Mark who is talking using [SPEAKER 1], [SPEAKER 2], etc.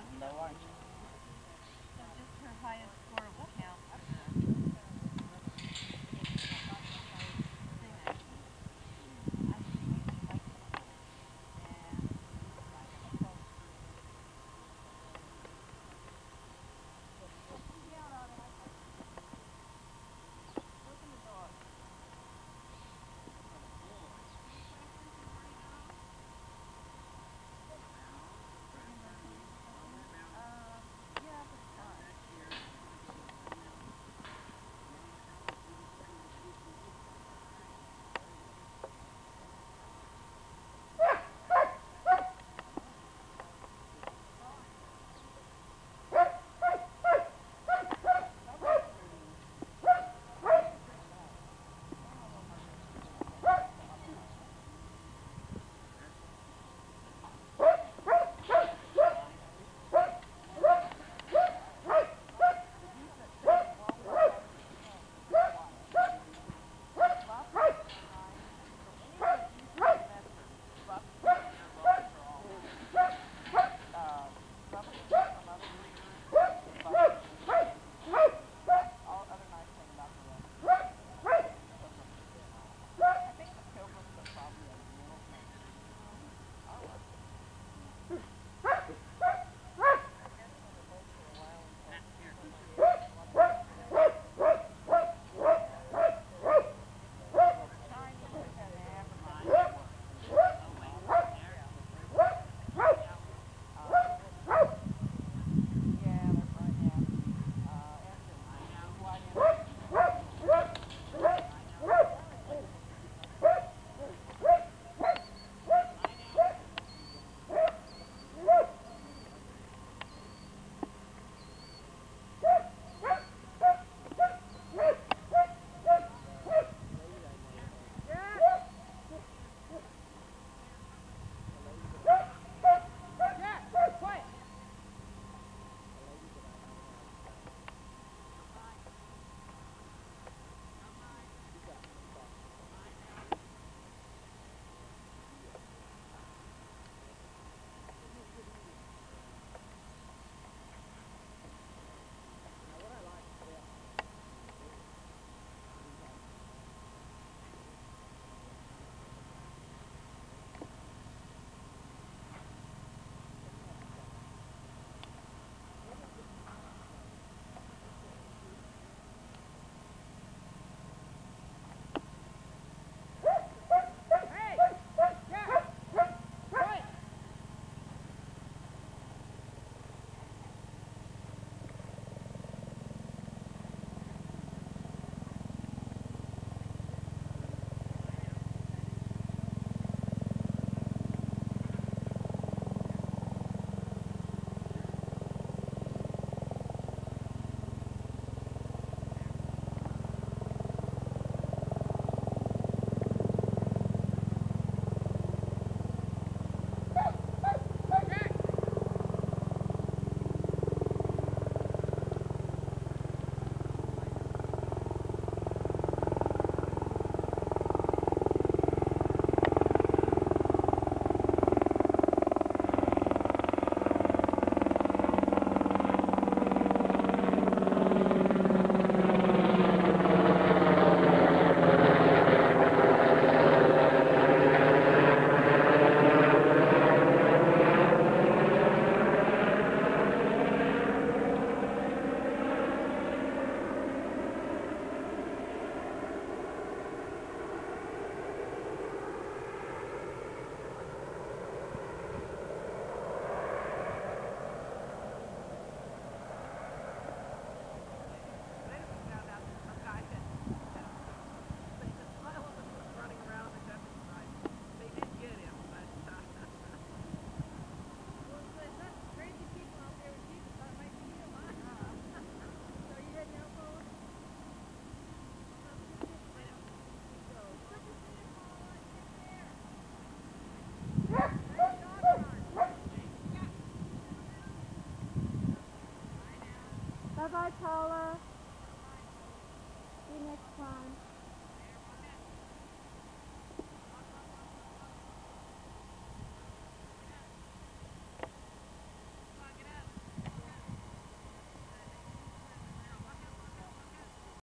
[SPEAKER 1] rotten though, Bye-bye, Paula. See you next time.